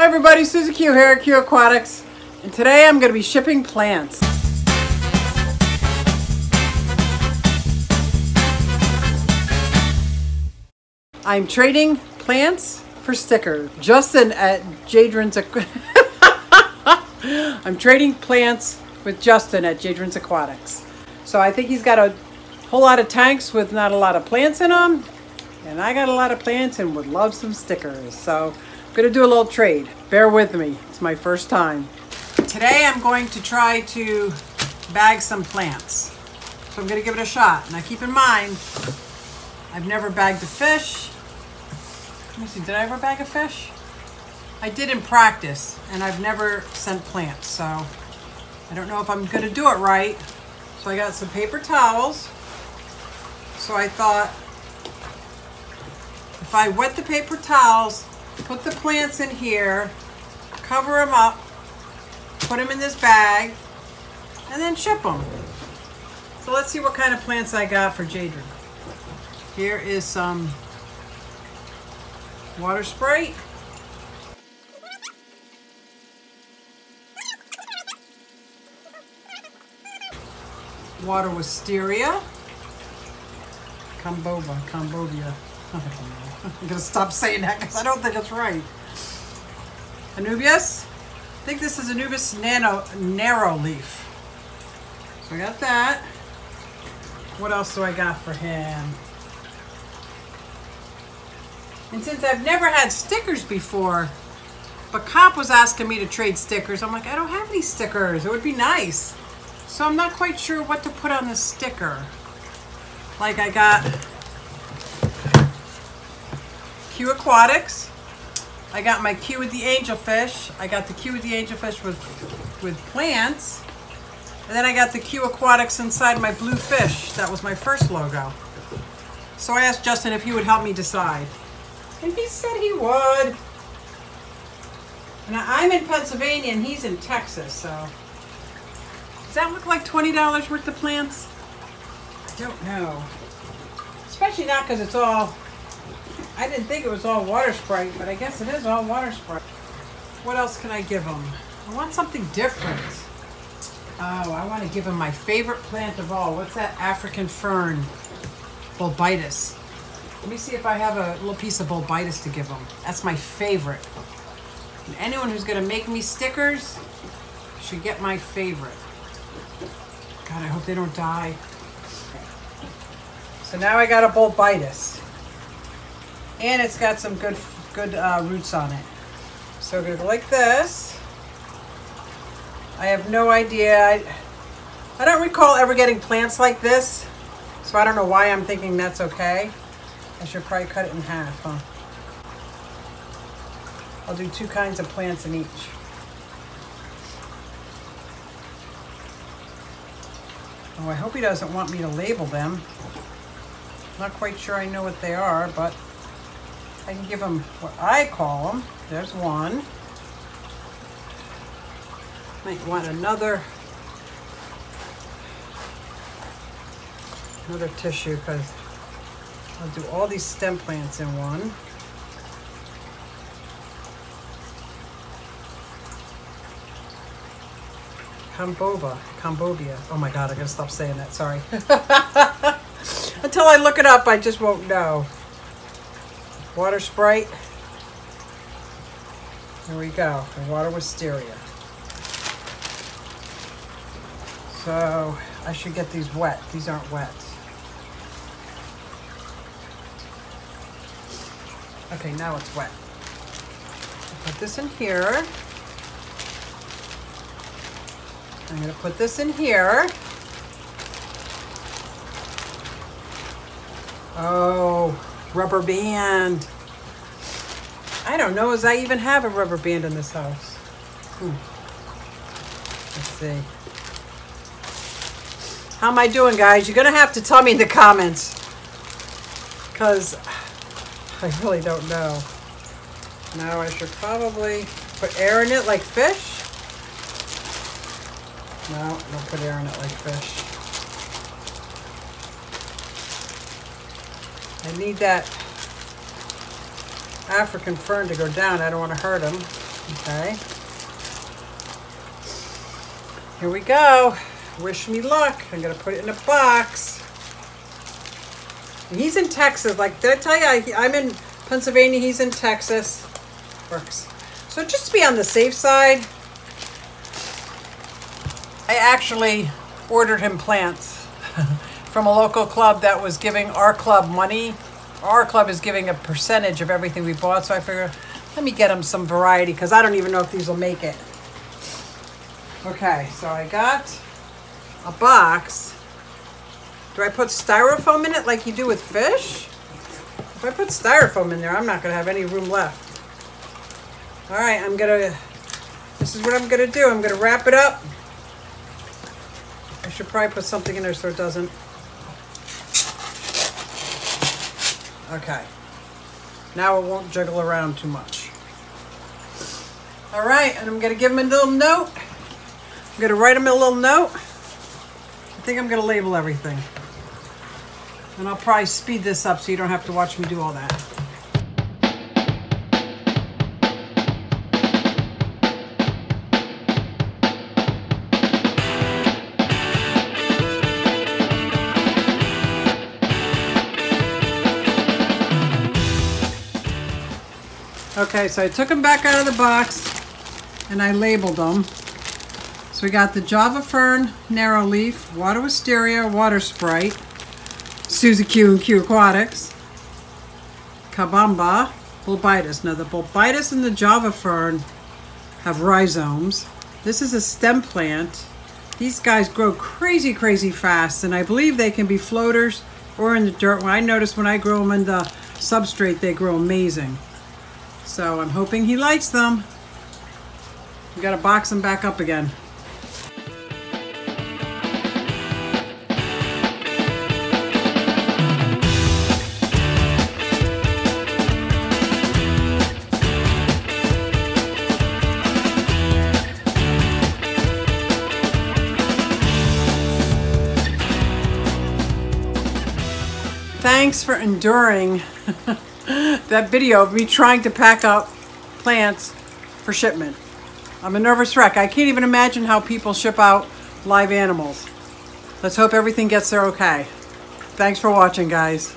Hi everybody, Susie Q here at Q Aquatics, and today I'm going to be shipping plants. I'm trading plants for stickers. Justin at Jadren's Aqu- I'm trading plants with Justin at Jadren's Aquatics. So I think he's got a whole lot of tanks with not a lot of plants in them, and I got a lot of plants and would love some stickers. So I'm gonna do a little trade. Bear with me, it's my first time. Today I'm going to try to bag some plants. So I'm gonna give it a shot. Now keep in mind, I've never bagged a fish. Let me see, did I ever bag a fish? I did in practice, and I've never sent plants, so I don't know if I'm gonna do it right. So I got some paper towels. So I thought, if I wet the paper towels, put the plants in here, cover them up, put them in this bag, and then ship them. So let's see what kind of plants I got for Jadren. Here is some water sprite. Water wisteria. Camboba, Cambodia. I'm gonna stop saying that because I don't think it's right. Anubias? I think this is Anubias nano narrow leaf. So I got that. What else do I got for him? And since I've never had stickers before, but Cop was asking me to trade stickers, I'm like, I don't have any stickers. It would be nice. So I'm not quite sure what to put on the sticker. Like I got Q Aquatics. I got my Q with the angelfish. I got the Q with the angelfish with with plants. And then I got the Q Aquatics inside my blue fish. That was my first logo. So I asked Justin if he would help me decide. And he said he would. And I'm in Pennsylvania and he's in Texas, so. Does that look like $20 worth of plants? I don't know. Especially not because it's all, I didn't think it was all water sprite, but I guess it is all water sprite. What else can I give them? I want something different. Oh, I want to give him my favorite plant of all. What's that African fern? Bolbitis. Let me see if I have a little piece of Bolbitis to give him. That's my favorite. And anyone who's going to make me stickers should get my favorite. God, I hope they don't die. So now I got a Bolbitis. And it's got some good good uh, roots on it. So we're to go like this. I have no idea. I, I don't recall ever getting plants like this. So I don't know why I'm thinking that's okay. I should probably cut it in half, huh? I'll do two kinds of plants in each. Oh, I hope he doesn't want me to label them. Not quite sure I know what they are, but I can give them what I call them. There's one. Might want another another tissue because I'll do all these stem plants in one. Camboba, Cambobia. Oh my God, I gotta stop saying that, sorry. Until I look it up, I just won't know. Water Sprite. There we go, the water wisteria. So I should get these wet. These aren't wet. Okay, now it's wet. Put this in here. I'm to put this in here. Oh, rubber band. I don't know, as I even have a rubber band in this house. Hmm. Let's see. How am I doing, guys? You're going to have to tell me in the comments. Because I really don't know. Now I should probably put air in it like fish. No, don't put air in it like fish. I need that African fern to go down. I don't want to hurt him. Okay. Here we go. Wish me luck. I'm going to put it in a box. He's in Texas. Like, did I tell you? I, I'm in Pennsylvania. He's in Texas. Works. So just to be on the safe side, I actually ordered him plants from a local club that was giving our club money. Our club is giving a percentage of everything we bought, so I figure let me get them some variety because I don't even know if these will make it. Okay, so I got a box. Do I put styrofoam in it like you do with fish? If I put styrofoam in there, I'm not going to have any room left. All right, I'm going to, this is what I'm going to do. I'm going to wrap it up. I should probably put something in there so it doesn't. Okay. Now it won't jiggle around too much. All right, and I'm to give him a little note. I'm to write him a little note. I think I'm to label everything. And I'll probably speed this up so you don't have to watch me do all that. Okay, so I took them back out of the box and I labeled them. So we got the Java Fern Narrow Leaf, Water Wisteria, Water Sprite, Suzy Q and Q Aquatics, Cabomba, Bolbitis. Now the Bolbitis and the Java Fern have rhizomes. This is a stem plant. These guys grow crazy, crazy fast, and I believe they can be floaters or in the dirt. When I notice when I grow them in the substrate, they grow amazing. So I'm hoping he likes them. We gotta box them back up again. Thanks for enduring that video of me trying to pack up plants for shipment. I'm a nervous wreck. I can't even imagine how people ship out live animals. Let's hope everything gets there okay. Thanks for watching, guys.